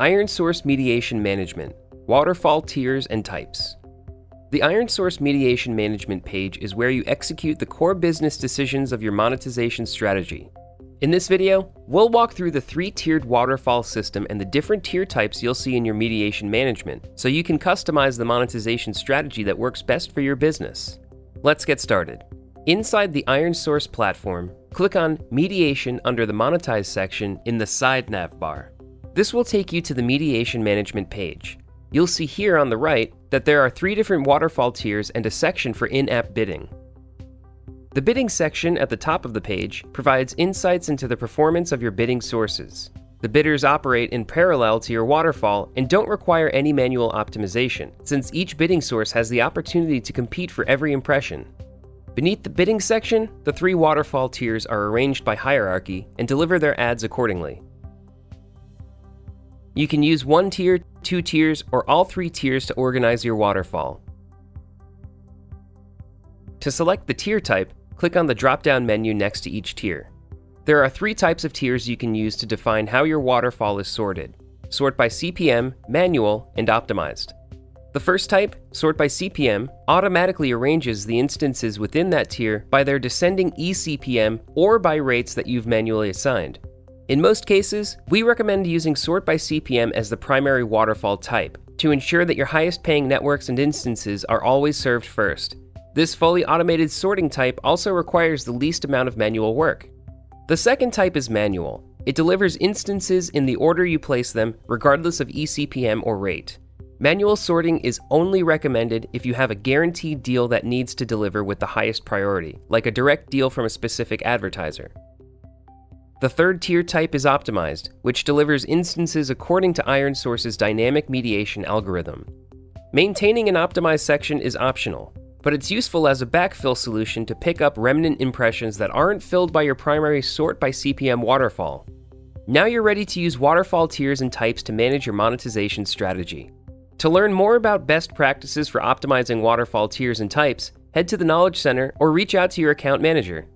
IronSource Mediation Management, Waterfall Tiers and Types. The ironSource Mediation Management page is where you execute the core business decisions of your monetization strategy. In this video, we'll walk through the three-tiered waterfall system and the different tier types you'll see in your mediation management, so you can customize the monetization strategy that works best for your business. Let's get started. Inside the ironSource platform, click on Mediation under the Monetize section in the side nav bar. This will take you to the Mediation Management page. You'll see here on the right that there are three different waterfall tiers and a section for in-app bidding. The bidding section at the top of the page provides insights into the performance of your bidding sources. The bidders operate in parallel to your waterfall and don't require any manual optimization, since each bidding source has the opportunity to compete for every impression. Beneath the bidding section, the three waterfall tiers are arranged by hierarchy and deliver their ads accordingly. You can use one tier, two tiers, or all three tiers to organize your waterfall. To select the tier type, click on the drop-down menu next to each tier. There are three types of tiers you can use to define how your waterfall is sorted. Sort by CPM, Manual, and Optimized. The first type, Sort by CPM, automatically arranges the instances within that tier by their descending eCPM or by rates that you've manually assigned. In most cases, we recommend using Sort by CPM as the primary waterfall type to ensure that your highest paying networks and instances are always served first, this fully automated sorting type also requires the least amount of manual work. The second type is manual. It delivers instances in the order you place them, regardless of eCPM or rate. Manual sorting is only recommended if you have a guaranteed deal that needs to deliver with the highest priority, like a direct deal from a specific advertiser. The third tier type is optimized, which delivers instances according to IronSource's dynamic mediation algorithm. Maintaining an optimized section is optional, but it's useful as a backfill solution to pick up remnant impressions that aren't filled by your primary sort by CPM waterfall. Now you're ready to use waterfall tiers and types to manage your monetization strategy. To learn more about best practices for optimizing waterfall tiers and types, head to the Knowledge Center or reach out to your account manager.